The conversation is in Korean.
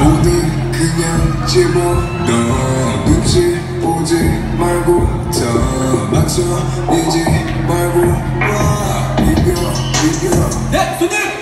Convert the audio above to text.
오늘 그냥 집어 넣어 눈치 보지 말고 더 맞춰 이지 말고 와 이겨 이겨 네 손님!